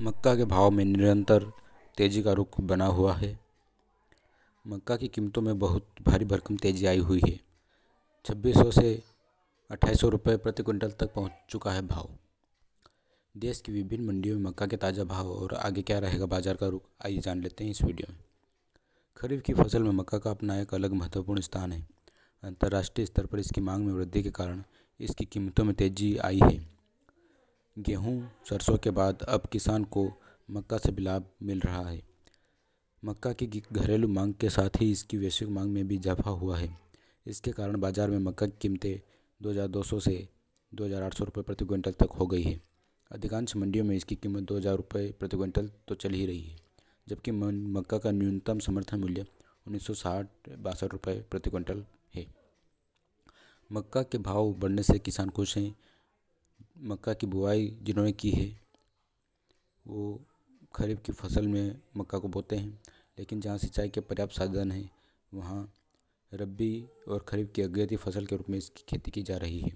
मक्का के भाव में निरंतर तेज़ी का रुख बना हुआ है। मक्का की कीमतों में बहुत भारी भरकम तेज़ी आई हुई है। छब्बीस सौ से अट्ठाईस सौ रुपये प्रति क्विंटल तक पहुँच चुका है भाव। देश की विभिन्न मंडियों में मक्का के ताज़ा भाव और आगे क्या रहेगा बाज़ार का रुख, आइए जान लेते हैं इस वीडियो में। खरीफ की फ़सल में मक्का का अपना एक अलग महत्वपूर्ण स्थान है। अंतर्राष्ट्रीय स्तर पर इसकी मांग में वृद्धि के कारण इसकी कीमतों में तेज़ी आई है। गेहूँ, सरसों के बाद अब किसान को मक्का से भी लाभ मिल रहा है। मक्का की घरेलू मांग के साथ ही इसकी वैश्विक मांग में भी इजाफा हुआ है। इसके कारण बाज़ार में मक्का की कीमतें 2200 से 2800 रुपये प्रति क्विंटल तक हो गई है। अधिकांश मंडियों में इसकी कीमत दो हज़ार रुपये प्रति क्विंटल तो चल ही रही है, जबकि मक्का का न्यूनतम समर्थन मूल्य उन्नीस सौ साठ बासठ रुपये प्रति क्विंटल है। मक्का के भाव बढ़ने से किसान खुश हैं मक्का की बुआई जिन्होंने की है, वो खरीफ की फ़सल में मक्का को बोते हैं। लेकिन जहाँ सिंचाई के पर्याप्त साधन हैं, वहाँ रबी और खरीफ की अगेती फ़सल के रूप में इसकी खेती की जा रही है।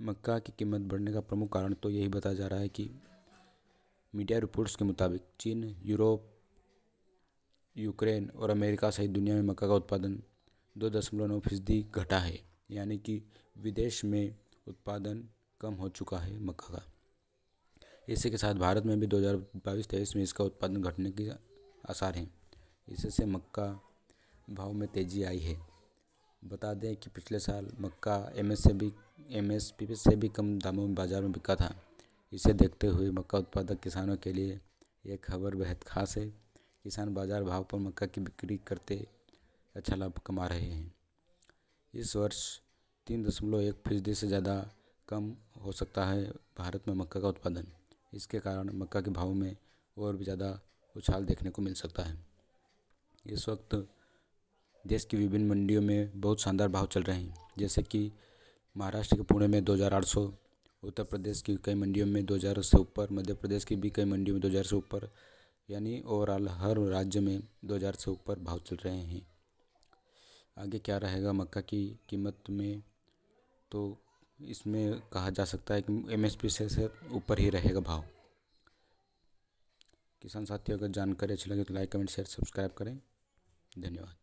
मक्का की कीमत बढ़ने का प्रमुख कारण तो यही बताया जा रहा है कि मीडिया रिपोर्ट्स के मुताबिक चीन, यूरोप, यूक्रेन और अमेरिका सहित दुनिया में मक्का का उत्पादन दो दशमलव नौ फ़ीसदी घटा है। यानी कि विदेश में उत्पादन कम हो चुका है मक्का का। इसी के साथ भारत में भी दो हज़ार बाईस तेईस में इसका उत्पादन घटने के आसार हैं। इससे मक्का भाव में तेज़ी आई है। बता दें कि पिछले साल मक्का एम से भी एम से भी कम दामों में बाज़ार में बिका था। इसे देखते हुए मक्का उत्पादक किसानों के लिए यह खबर बेहद खास है। किसान बाज़ार भाव पर मक्का की बिक्री करते अच्छा लाभ कमा रहे हैं। इस वर्ष तीन दशमलव एक फ़ीसदी से ज़्यादा कम हो सकता है भारत में मक्का का उत्पादन। इसके कारण मक्का के भाव में और भी ज़्यादा उछाल देखने को मिल सकता है। इस वक्त देश की विभिन्न मंडियों में बहुत शानदार भाव चल रहे हैं। जैसे कि महाराष्ट्र के पुणे में दो हज़ार आठ सौ, उत्तर प्रदेश की कई मंडियों में दो हज़ार से ऊपर, मध्य प्रदेश की भी कई मंडियों में दो हज़ार से ऊपर, यानी ओवरऑल हर राज्य में दो हज़ार से ऊपर भाव चल रहे हैं। आगे क्या रहेगा मक्का की कीमत में? तो इसमें कहा जा सकता है कि एम एस पी से ऊपर ही रहेगा भाव। किसान साथियों, अगर जानकारी अच्छी लगे तो लाइक कमेंट शेयर सब्सक्राइब करें। धन्यवाद।